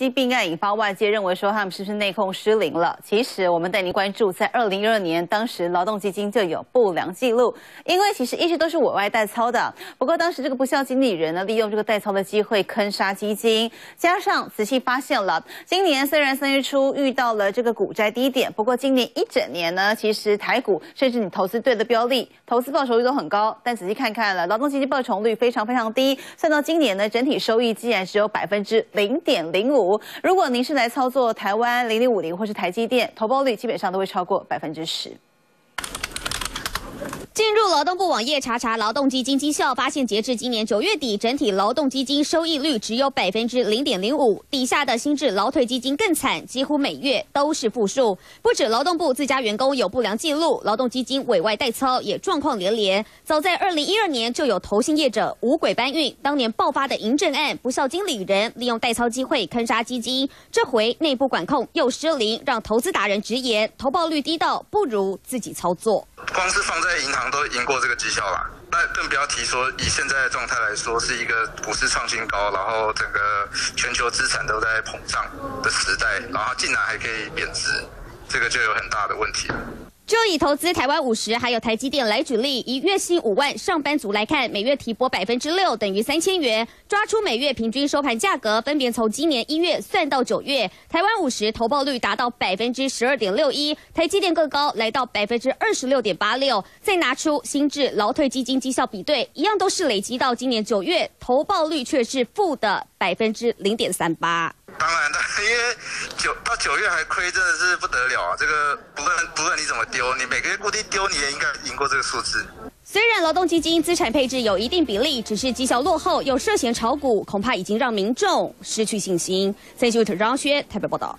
金并案引发外界认为说他们是不是内控失灵了？其实我们带您关注，在二零一二年，当时劳动基金就有不良记录，因为其实一直都是委外代操的。不过当时这个不孝经理人呢，利用这个代操的机会坑杀基金，加上仔细发现了，今年虽然三月初遇到了这个股债低点，不过今年一整年呢，其实台股甚至你投资对的标的，投资报酬率都很高，但仔细看看了，劳动基金报酬率非常非常低，算到今年呢，整体收益竟然只有百分之零点零五。如果您是来操作台湾零零五零或是台积电，投报率基本上都会超过百分之十。进入劳动部网页查查劳动基金绩效，发现截至今年九月底，整体劳动基金收益率只有百分之零点零五。底下的新制劳退基金更惨，几乎每月都是负数。不止劳动部自家员工有不良记录，劳动基金委外代操也状况连连。早在二零一二年就有投信业者五鬼搬运，当年爆发的银证案，不孝经理人利用代操机会坑杀基金。这回内部管控又失灵，让投资达人直言，投报率低到不如自己操作。光是放在银行都赢过这个绩效啦，那更不要提说以现在的状态来说，是一个股市创新高，然后整个全球资产都在膨胀的时代，然后竟然还可以贬值，这个就有很大的问题了。就以投资台湾五十还有台积电来举例，以月薪五万上班族来看，每月提拨百分之六，等于三千元。抓出每月平均收盘价格，分别从今年一月算到九月，台湾五十投报率达到百分之十二点六一，台积电更高，来到百分之二十六点八六。再拿出新制劳退基金绩效比对，一样都是累积到今年九月，投报率却是负的百分之零点三八。当然的，因为九到九月还亏，真的是不得了啊！这个不论不论你怎么丢，你每个月固定丢，你也应该赢过这个数字。虽然劳动基金资产配置有一定比例，只是绩效落后又涉嫌炒股，恐怕已经让民众失去信心。三九九张轩台北报道。